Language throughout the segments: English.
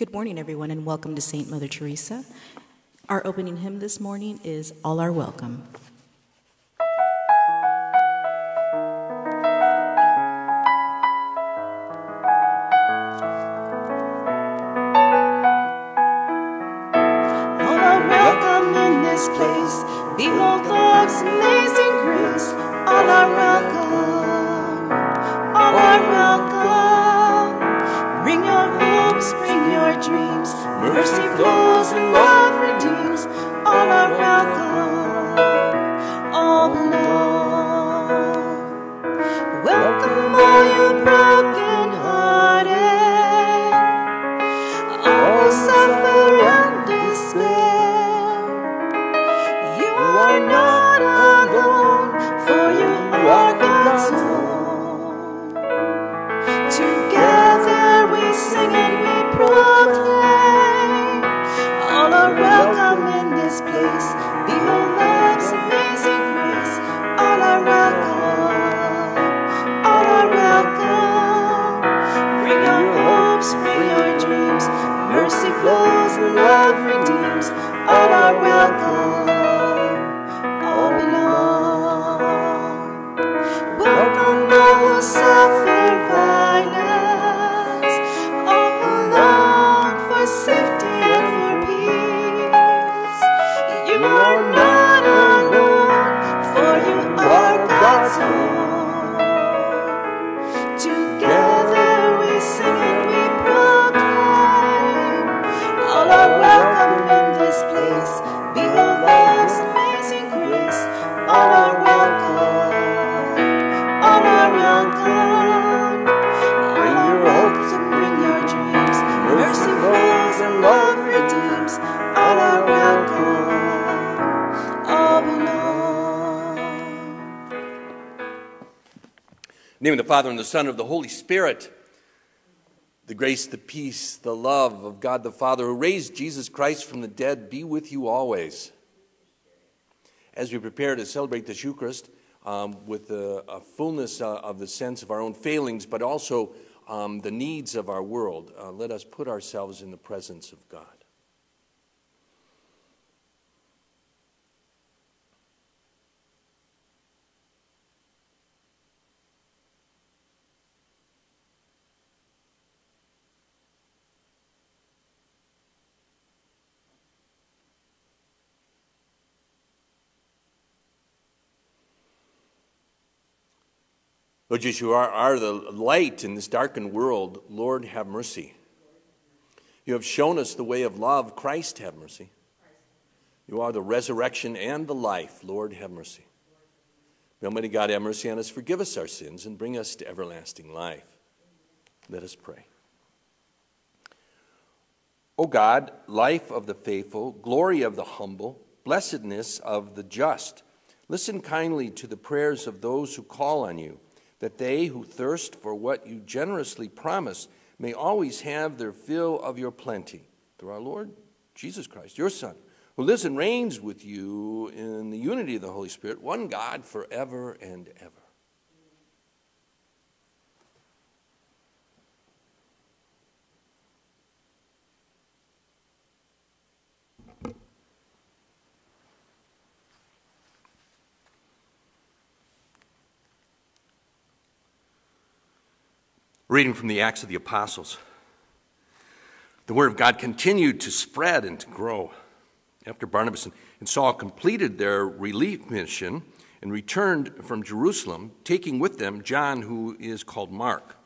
Good morning, everyone, and welcome to St. Mother Teresa. Our opening hymn this morning is All Are Welcome. All are welcome in this place. Behold love's amazing grace. All are welcome. Mercy love redeems. All are welcome. The Father and the Son of the Holy Spirit. The grace, the peace, the love of God the Father who raised Jesus Christ from the dead be with you always. As we prepare to celebrate this Eucharist um, with a, fullness uh, of the sense of our own failings, but also um, the needs of our world, uh, let us put ourselves in the presence of God. Lord Jesus, you are, are the light in this darkened world. Lord, have mercy. You have shown us the way of love. Christ, have mercy. You are the resurrection and the life. Lord, have mercy. May Almighty God have mercy on us, forgive us our sins, and bring us to everlasting life. Let us pray. O God, life of the faithful, glory of the humble, blessedness of the just, listen kindly to the prayers of those who call on you that they who thirst for what you generously promise may always have their fill of your plenty. Through our Lord Jesus Christ, your Son, who lives and reigns with you in the unity of the Holy Spirit, one God forever and ever. Reading from the Acts of the Apostles. The Word of God continued to spread and to grow. After Barnabas and Saul completed their relief mission and returned from Jerusalem, taking with them John, who is called Mark.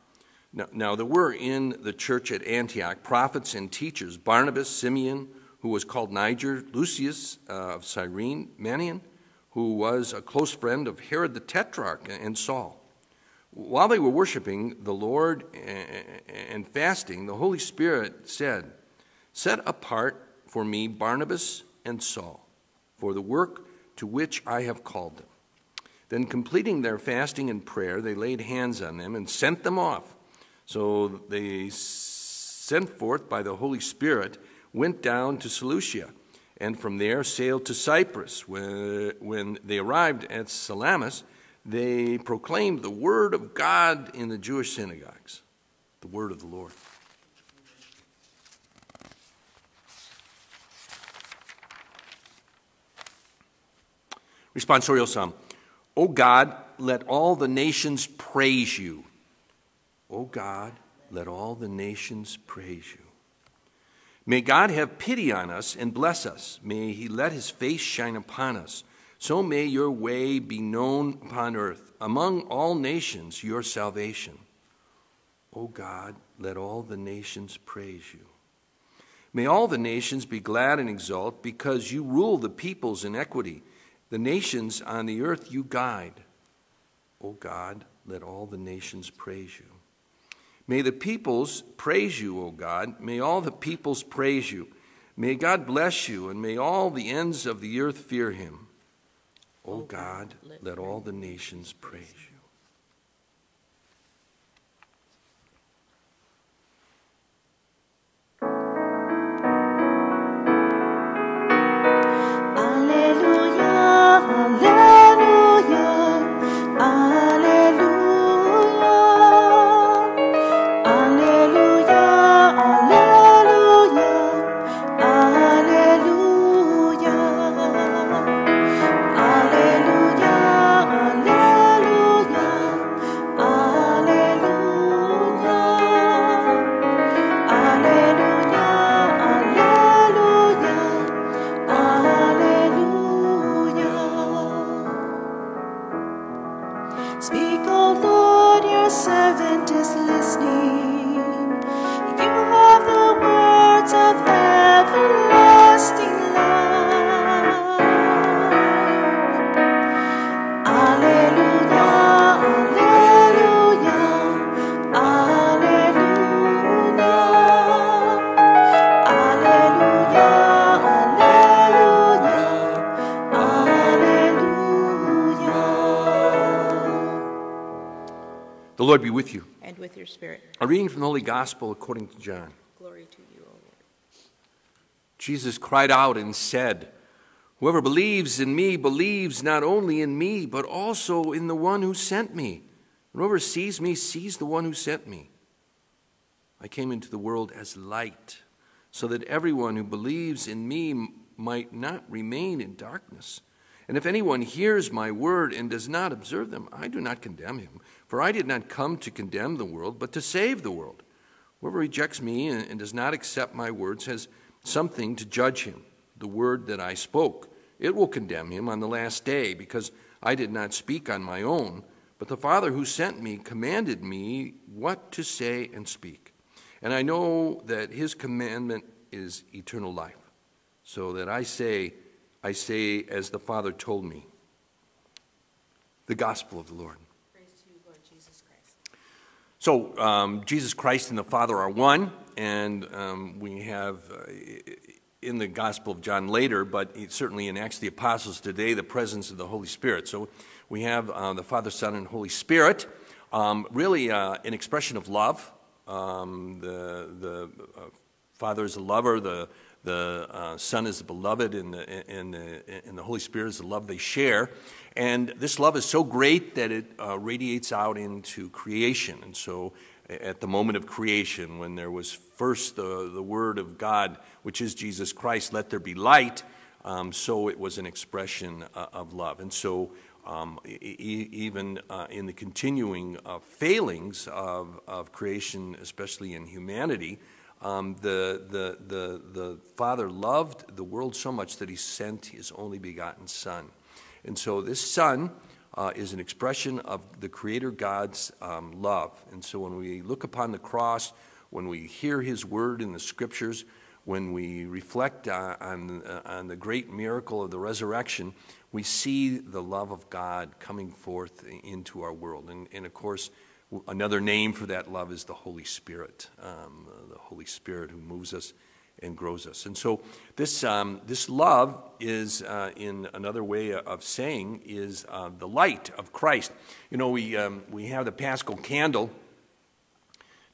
Now, now there were in the church at Antioch prophets and teachers Barnabas, Simeon, who was called Niger, Lucius uh, of Cyrene, Manaen, who was a close friend of Herod the Tetrarch, and Saul. While they were worshiping the Lord and fasting, the Holy Spirit said, Set apart for me Barnabas and Saul for the work to which I have called them. Then, completing their fasting and prayer, they laid hands on them and sent them off. So they, sent forth by the Holy Spirit, went down to Seleucia, and from there sailed to Cyprus. When they arrived at Salamis, they proclaimed the word of God in the Jewish synagogues, the word of the Lord. Responsorial Psalm. O God, let all the nations praise you. O God, let all the nations praise you. May God have pity on us and bless us. May he let his face shine upon us. So may your way be known upon earth, among all nations, your salvation. O God, let all the nations praise you. May all the nations be glad and exult, because you rule the peoples in equity. The nations on the earth you guide. O God, let all the nations praise you. May the peoples praise you, O God. May all the peoples praise you. May God bless you, and may all the ends of the earth fear him. O God, let all the nations praise you. Lord be with you. And with your spirit. A reading from the Holy Gospel according to John. Glory to you, O Lord. Jesus cried out and said, Whoever believes in me believes not only in me, but also in the one who sent me. And whoever sees me sees the one who sent me. I came into the world as light, so that everyone who believes in me might not remain in darkness. And if anyone hears my word and does not observe them, I do not condemn him. For I did not come to condemn the world, but to save the world. Whoever rejects me and does not accept my words has something to judge him. The word that I spoke, it will condemn him on the last day, because I did not speak on my own, but the Father who sent me commanded me what to say and speak. And I know that his commandment is eternal life. So that I say, I say as the Father told me. The gospel of the Lord. Praise to you, Lord Jesus Christ. So, um, Jesus Christ and the Father are one, and um, we have uh, in the Gospel of John later, but certainly in Acts the Apostles today, the presence of the Holy Spirit. So, we have uh, the Father, Son, and Holy Spirit, um, really uh, an expression of love. Um, the the uh, Father is a lover, the the uh, Son is the beloved, and the, and, the, and the Holy Spirit is the love they share. And this love is so great that it uh, radiates out into creation. And so, at the moment of creation, when there was first the, the Word of God, which is Jesus Christ, let there be light, um, so it was an expression uh, of love. And so, um, e- even uh, in the continuing uh, failings of, of creation, especially in humanity, um, the, the, the, the Father loved the world so much that he sent his only begotten Son. And so this Son uh, is an expression of the Creator God's um, love. And so when we look upon the cross, when we hear his word in the scriptures, when we reflect uh, on, uh, on the great miracle of the resurrection, we see the love of God coming forth into our world. And, and of course, another name for that love is the Holy Spirit, um, the Holy Spirit who moves us and grows us. And so this, um, this love is, uh, in another way of saying, is uh, the light of Christ. You know, we, um, we have the Paschal candle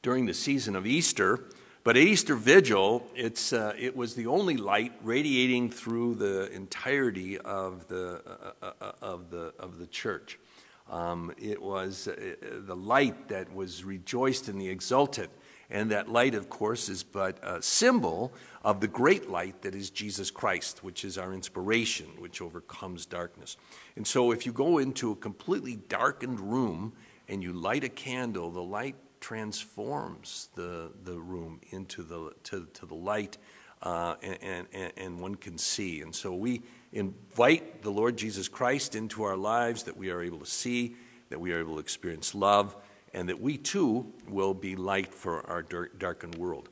during the season of Easter, but at Easter Vigil, it's, uh, it was the only light radiating through the entirety of the, uh, uh, of the, of the church. Um, it was uh, the light that was rejoiced in the Exultet. And that light, of course, is but a symbol of the great light that is Jesus Christ, which is our inspiration, which overcomes darkness. And so if you go into a completely darkened room and you light a candle, the light transforms the, the room into the, to, to the light, uh, and, and, and one can see. And so we invite the Lord Jesus Christ into our lives that we are able to see, that we are able to experience love, and that we too will be light for our darkened world.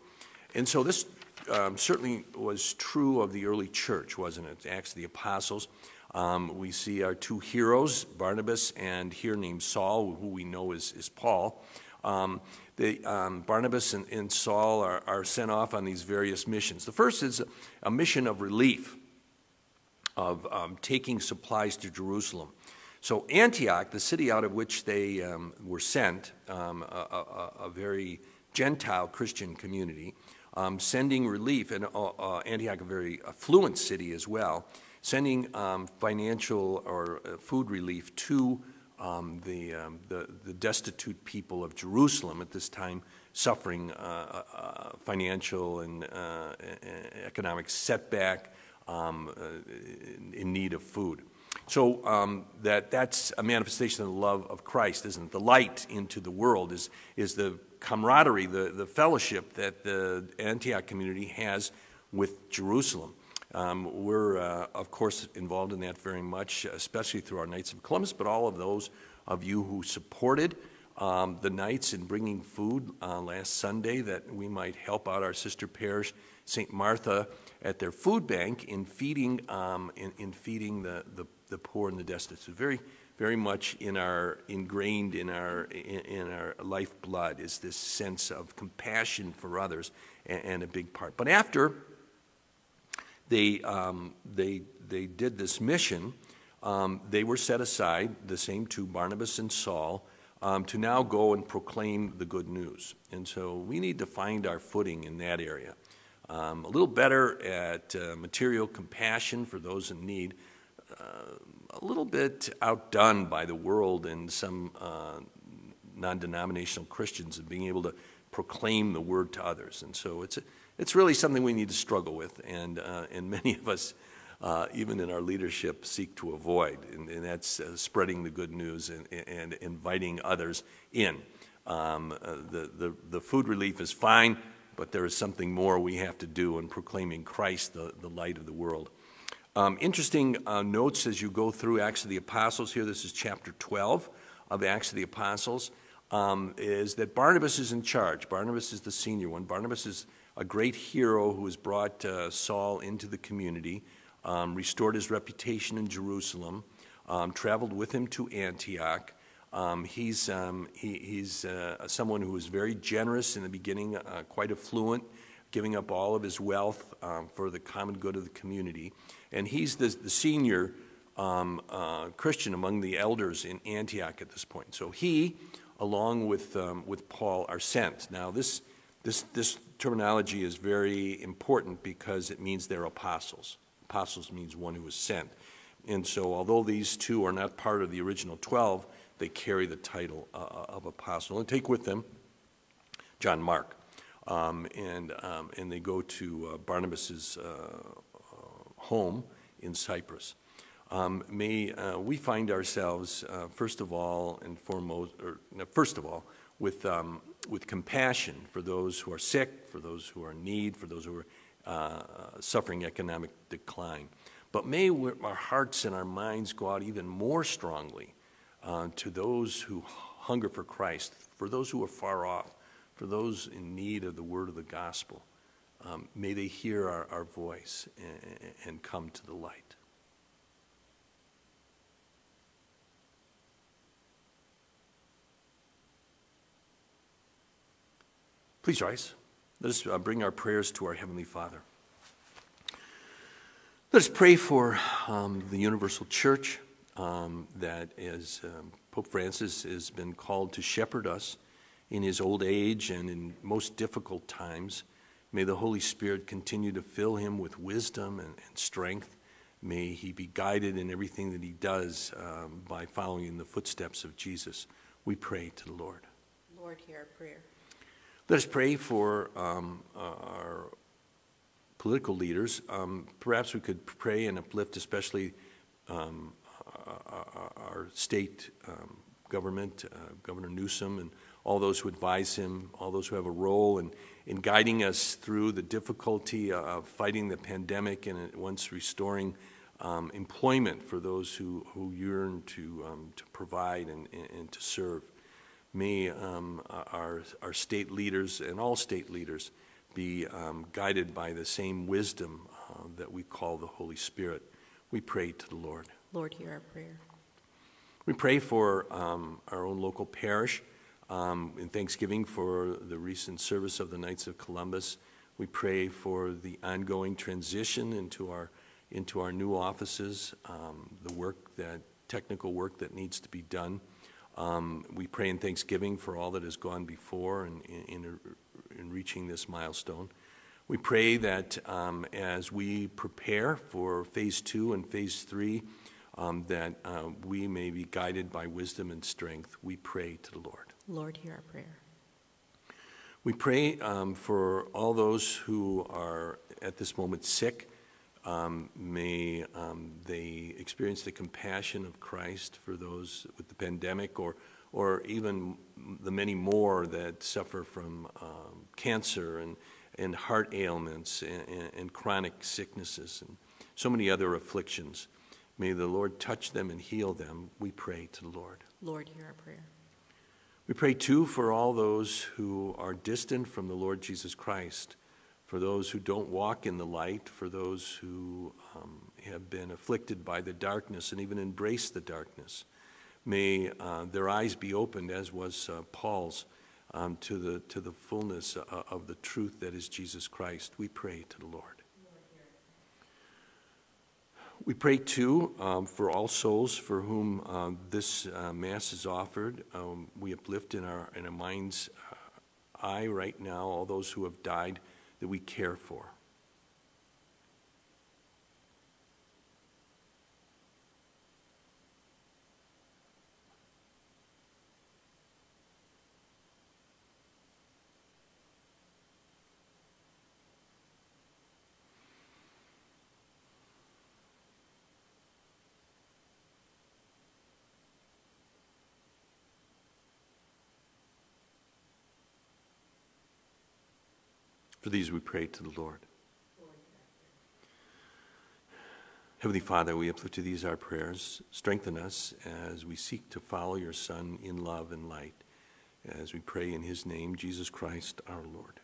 And so this um, certainly was true of the early church, wasn't it? Acts of the Apostles. Um, we see our two heroes, Barnabas and here named Saul, who we know is, is Paul. Um, the, um, Barnabas and, and Saul are, are, sent off on these various missions. The first is a, a mission of relief, of um, taking supplies to Jerusalem. So, Antioch, the city out of which they um, were sent, um, a, a, a, very Gentile Christian community, um, sending relief, and uh, uh, Antioch, a very affluent city as well, sending um, financial or uh, food relief to um, the, um, the, the, destitute people of Jerusalem at this time suffering uh, uh, financial and uh, economic setback in, need of food. So um, that, that's a manifestation of the love of Christ, isn't it? The light into the world is, is the camaraderie, the, the fellowship that the Antioch community has with Jerusalem. Um, we're, uh, of course, involved in that very much, especially through our Knights of Columbus, but all of those of you who supported um, the Knights in bringing food uh, last Sunday that we might help out our sister parish, St. Martha, at their food bank in feeding, um, in, in, feeding the, the, the, poor and the destitute. Very, very much in our, ingrained in our, in, in our lifeblood is this sense of compassion for others and, and a big part. But after they, um, they, they did this mission, um, they were set aside, the same two, Barnabas and Saul, um, to now go and proclaim the good news. And so we need to find our footing in that area. Um, a little better at uh, material compassion for those in need, a little bit outdone by the world and some uh, non denominational Christians in being able to proclaim the word to others. And so it's, it's really something we need to struggle with, and, uh, and many of us, uh, even in our leadership, seek to avoid, and, and that's uh, spreading the good news and, and inviting others in. Um, uh, the, the, the food relief is fine, but there is something more we have to do in proclaiming Christ, the, the light of the world. Um, interesting uh, notes as you go through Acts of the Apostles here. This is chapter 12 of Acts of the Apostles. Um, is that Barnabas is in charge. Barnabas is the senior one. Barnabas is a great hero who has brought uh, Saul into the community, um, restored his reputation in Jerusalem, um, traveled with him to Antioch. Um, he's um, he, he's uh, someone who was very generous in the beginning, uh, quite affluent, giving up all of his wealth for the common good of the community. And he's the, the senior um, uh, Christian among the elders in Antioch at this point. So he, along with, with Paul, are sent. Now, this, this, this terminology is very important because it means they're apostles. Apostles means one who was sent. And so, although these two are not part of the original 12, they carry the title uh, uh, of apostle. And take with them John Mark. Um, and, um, and they go to uh, Barnabas's uh home in Cyprus. Um, may uh, we find ourselves, first of all and foremost, or first of all, with, um, with compassion for those who are sick, for those who are in need, for those who are uh, suffering economic decline. But may our hearts and our minds go out even more strongly uh, to those who hunger for Christ, for those who are far off, for those in need of the word of the gospel. Um, may they hear our, our voice and, and come to the light. Please rise. Let us uh, bring our prayers to our Heavenly Father. Let us pray for um, the Universal Church um, that, as um, Pope Francis has been called to shepherd us in his old age and in most difficult times. May the Holy Spirit continue to fill him with wisdom and, and strength. May he be guided in everything that he does um, by following in the footsteps of Jesus. We pray to the Lord. Lord, hear our prayer. Let us pray for um, our political leaders. Um, perhaps we could pray and uplift, especially um, our, state um, government, uh, Governor Newsom, and all those who advise him, all those who have a role in, in guiding us through the difficulty of fighting the pandemic and at once restoring um, employment for those who, who yearn to, um, to provide and, and to serve. May um, our, our state leaders and all state leaders be um, guided by the same wisdom uh, that we call the Holy Spirit. We pray to the Lord. Lord, hear our prayer. We pray for um, our own local parish um, in thanksgiving for the recent service of the Knights of Columbus. We pray for the ongoing transition into our into our new offices, um, the work that technical work that needs to be done. Um, we pray in thanksgiving for all that has gone before in, in, in reaching this milestone. We pray that um, as we prepare for phase two and phase three, um, that uh, we may be guided by wisdom and strength. We pray to the Lord. Lord, hear our prayer. We pray um, for all those who are at this moment sick. Um, may um, they experience the compassion of Christ for those with the pandemic or, or even the many more that suffer from um, cancer and, and heart ailments and, and, and chronic sicknesses and so many other afflictions. May the Lord touch them and heal them. We pray to the Lord. Lord, hear our prayer. We pray too for all those who are distant from the Lord Jesus Christ, for those who don't walk in the light, for those who um, have been afflicted by the darkness and even embrace the darkness. May uh, their eyes be opened, as was uh, Paul's, um, to, the, to the fullness uh, of the truth that is Jesus Christ. We pray to the Lord. We pray too um, for all souls for whom uh, this uh, Mass is offered. Um, we uplift in our, in our mind's uh, eye right now all those who have died that we care for. For these we pray to the Lord. Heavenly Father, we uplift to these our prayers. Strengthen us as we seek to follow your Son in love and light. As we pray in his name, Jesus Christ our Lord.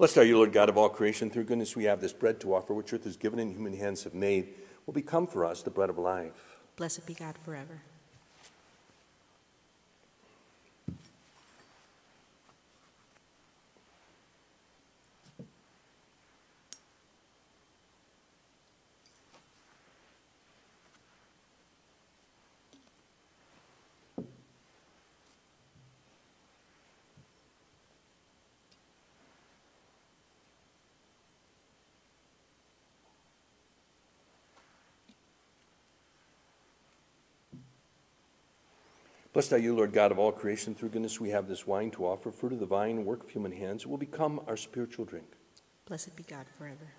Blessed are you, Lord God of all creation. Through goodness we have this bread to offer, which earth has given and human hands have made, will become for us the bread of life. Blessed be God forever. Blessed are you, Lord God of all creation. Through goodness we have this wine to offer, fruit of the vine, work of human hands. It will become our spiritual drink. Blessed be God forever.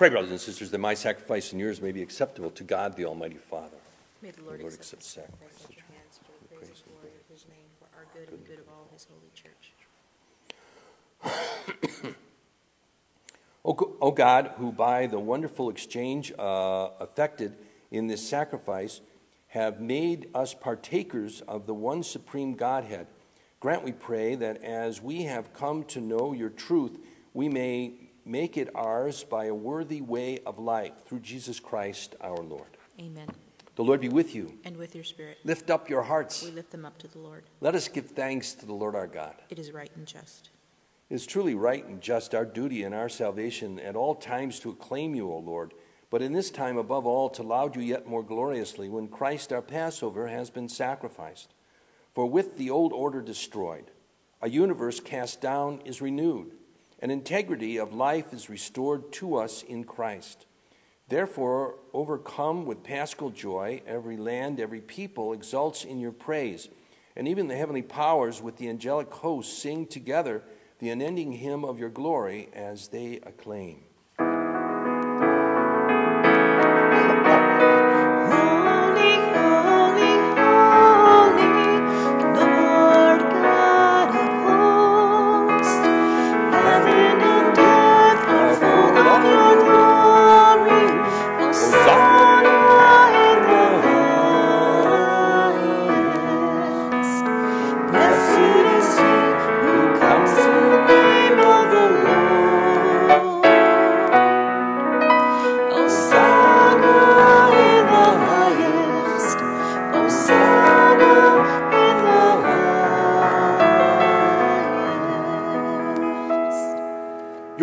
Pray, brothers and sisters, that my sacrifice and yours may be acceptable to God, the Almighty Father. May the Lord Lord accept the the sacrifice at your hands for the praise and glory of his name, for our good and the good of all his holy church. O, o God, who by the wonderful exchange uh, effected in this sacrifice have made us partakers of the one supreme Godhead, grant, we pray, that as we have come to know your truth, we may make it ours by a worthy way of life through Jesus Christ our Lord. Amen. The Lord be with you. And with your spirit, Lift up your hearts. we lift them up to the Lord. Let us give thanks to the Lord our God. It is right and just. It is truly right and just our duty and our salvation at all times to acclaim you, O Lord, but in this time above all to laud you yet more gloriously when Christ our Passover has been sacrificed. For with the old order destroyed, a universe cast down is renewed, and integrity of life is restored to us in Christ. Therefore, overcome with paschal joy, every land, every people exults in your praise, and even the heavenly powers with the angelic hosts sing together the unending hymn of your glory as they acclaim.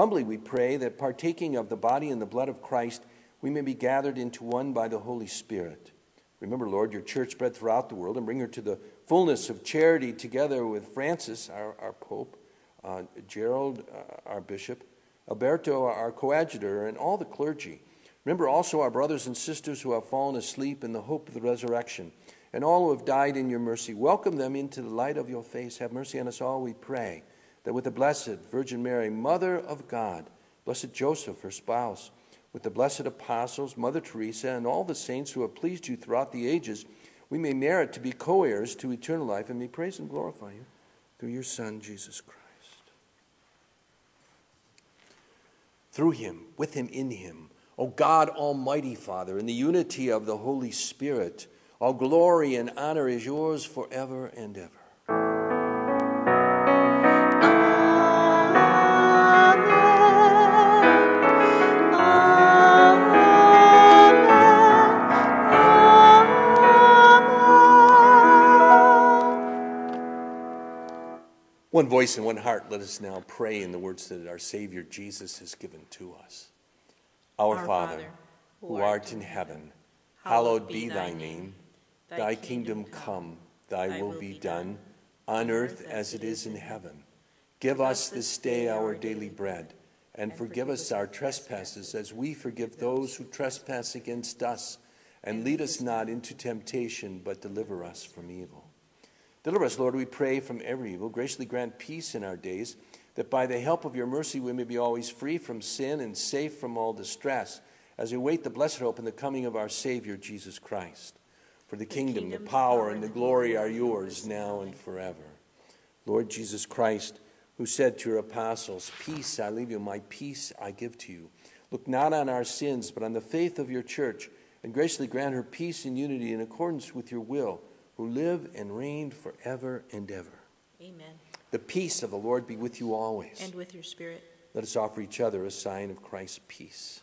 Humbly we pray that partaking of the body and the blood of Christ, we may be gathered into one by the Holy Spirit. Remember, Lord, your church spread throughout the world and bring her to the fullness of charity together with Francis, our, our Pope, uh, Gerald, uh, our Bishop, Alberto, our coadjutor, and all the clergy. Remember also our brothers and sisters who have fallen asleep in the hope of the resurrection, and all who have died in your mercy. Welcome them into the light of your face. Have mercy on us all, we pray that with the Blessed Virgin Mary, Mother of God, Blessed Joseph, her spouse, with the blessed apostles, Mother Teresa, and all the saints who have pleased you throughout the ages, we may merit to be co heirs to eternal life and may praise and glorify you through your Son, Jesus Christ. Through him, with him, in him, O God, Almighty Father, in the unity of the Holy Spirit, all glory and honor is yours forever and ever. One voice and one heart, let us now pray in the words that our Savior Jesus has given to us. Our, Our Father, Father, who art in heaven, hallowed be thy name. Thy kingdom come, thy will be done, on earth as it is in heaven. Give us this day our daily bread, and forgive us our trespasses as we forgive those who trespass against us. And lead us not into temptation, but deliver us from evil. Deliver us, Lord, we pray, from every evil. Graciously grant peace in our days, that by the help of your mercy we may be always free from sin and safe from all distress, as we wait the blessed hope and the coming of our Savior, Jesus Christ. For the, kingdom, kingdom, the power, and the glory are yours now and forever. Lord Jesus Christ, who said to your apostles, Peace I leave you, my peace I give to you. Look not on our sins, but on the faith of your church, and graciously grant her peace and unity in accordance with your will, who live and reign forever and ever. Amen. The peace of the Lord be with you always. And with your spirit. Let us offer each other a sign of Christ's peace.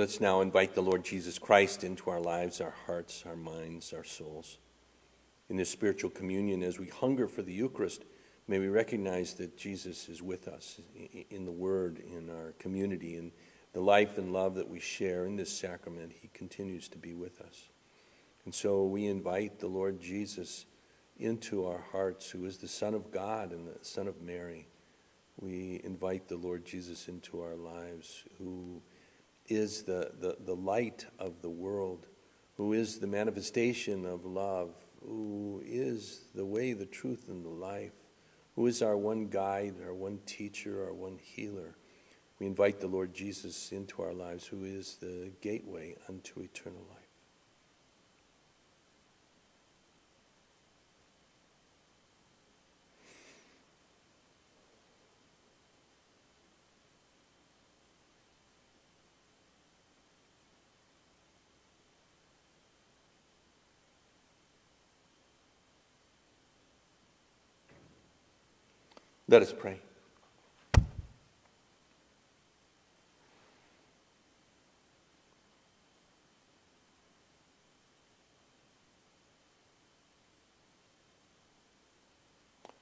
Let us now invite the Lord Jesus Christ into our lives, our hearts, our minds, our souls. In this spiritual communion, as we hunger for the Eucharist, may we recognize that Jesus is with us in the Word, in our community, in the life and love that we share in this sacrament. He continues to be with us. And so we invite the Lord Jesus into our hearts, who is the Son of God and the Son of Mary. We invite the Lord Jesus into our lives, who is the, the, the light of the world, who is the manifestation of love, who is the way, the truth, and the life, who is our one guide, our one teacher, our one healer. We invite the Lord Jesus into our lives, who is the gateway unto eternal life. Let us pray.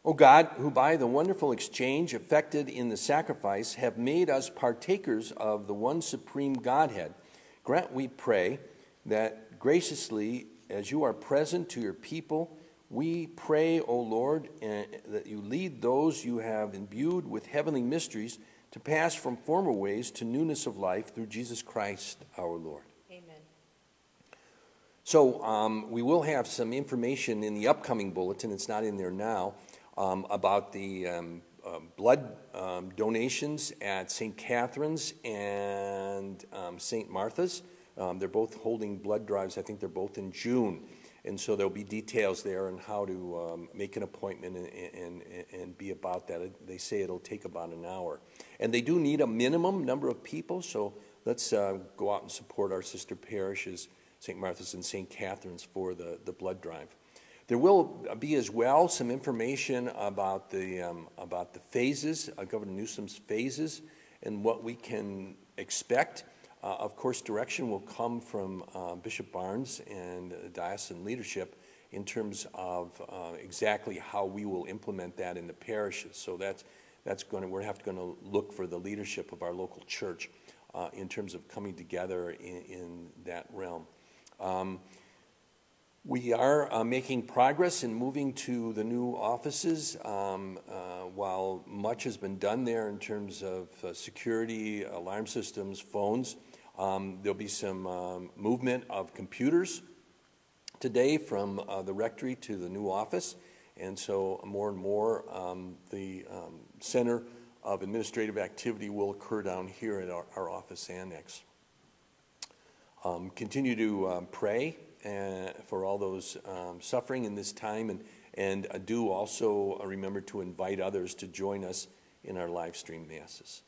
O God, who by the wonderful exchange effected in the sacrifice have made us partakers of the one supreme Godhead, grant, we pray, that graciously, as you are present to your people, we pray, O Lord, eh, that you lead those you have imbued with heavenly mysteries to pass from former ways to newness of life through Jesus Christ our Lord. Amen. So um, we will have some information in the upcoming bulletin. It's not in there now um, about the um, uh, blood um, donations at St. Catherine's and um, St. Martha's. Um, they're both holding blood drives. I think they're both in June. And so there'll be details there on how to um, make an appointment and, and, and be about that. They say it'll take about an hour. And they do need a minimum number of people, so let's uh, go out and support our sister parishes, St. Martha's and St. Catherine's, for the, the blood drive. There will be as well some information about the, um, about the phases, uh, Governor Newsom's phases, and what we can expect. Uh, of course, direction will come from uh, Bishop Barnes and diocesan leadership in terms of uh, exactly how we will implement that in the parishes. So that's, that's going to, we're have to going to look for the leadership of our local church uh, in terms of coming together in, in that realm. Um, we are uh, making progress in moving to the new offices. Um, uh, while much has been done there in terms of uh, security, alarm systems, phones, um, there'll be some um, movement of computers today from uh, the rectory to the new office. And so, more and more, um, the um, center of administrative activity will occur down here at our, our office annex. Um, continue to um, pray uh, for all those suffering in this time, and, and uh, do also remember to invite others to join us in our live stream masses.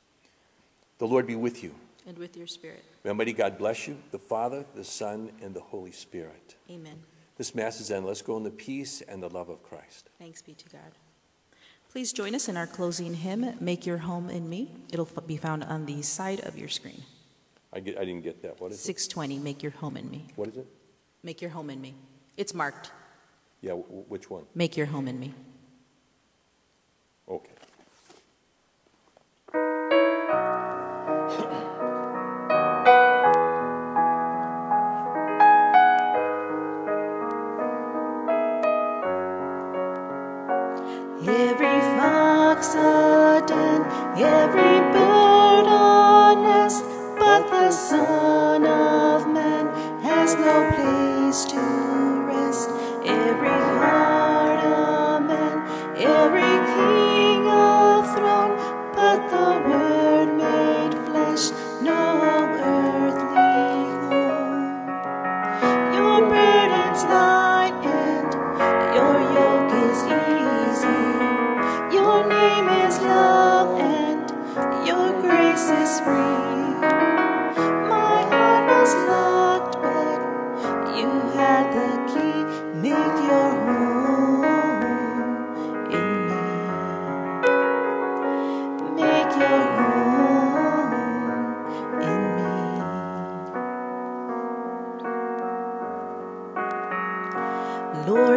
The Lord be with you. And with your spirit. May Almighty God bless you, the Father, the Son, and the Holy Spirit. Amen. This Mass is end. Let's go in the peace and the love of Christ. Thanks be to God. Please join us in our closing hymn, Make Your Home in Me. It'll be found on the side of your screen. I, get, I didn't get that. What is 620, Make Your Home in Me. What is it? Make Your Home in Me. It's marked, Yeah, w- which one? Make Your Home in Me.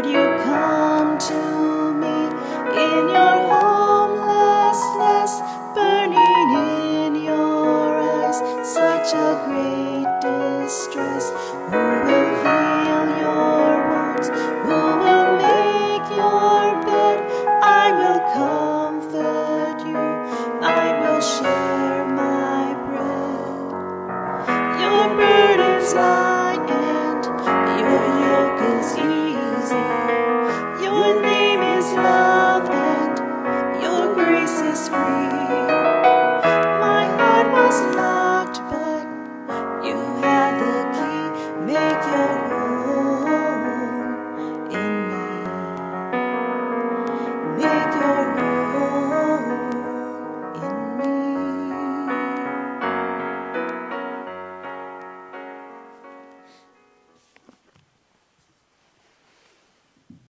You